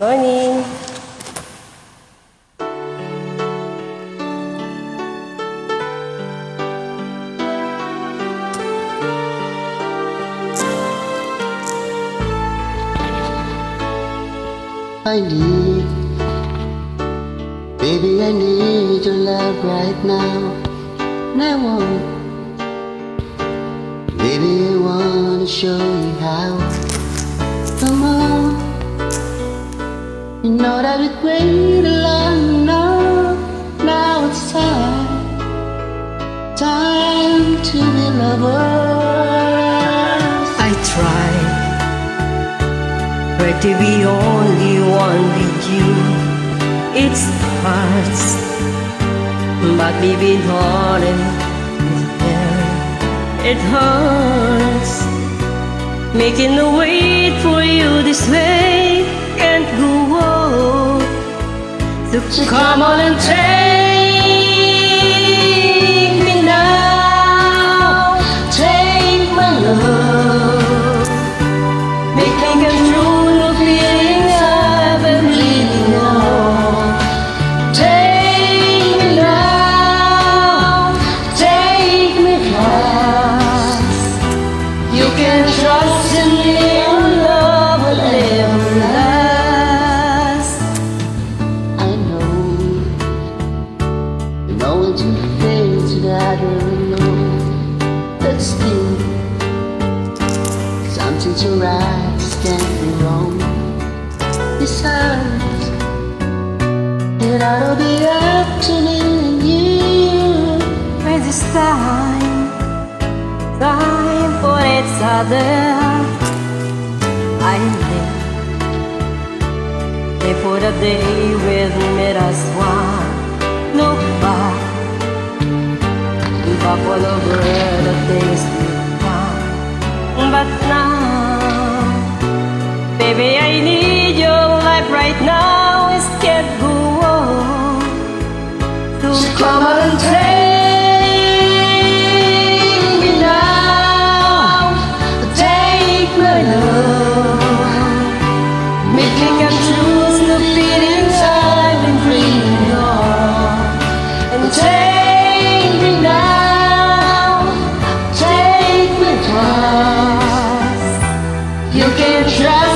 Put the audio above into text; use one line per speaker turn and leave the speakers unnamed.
Morning.
I need Baby, I need your love right now. And I want Baby, I wanna show you how. Come on You know that we waited long enough Now it's time Time to be lovers
I tried, but to be only one with you, it's hard. But baby, darling, it hurts. Making the wait for you this So come on and take me now, take my love. Make me control the feelings I've been dreaming of. Take me now, take me fast. You can trust in me,
It's your face that I But still Something to right can't be wrong. Besides It ought to be up to me and you.
When it's time, time for each other. I live. Live for the day with me, that's why walk all over the things. But now, baby, I need your life right now. It's get go on. So come on and take me now. Take my love. Time and. And take You can try.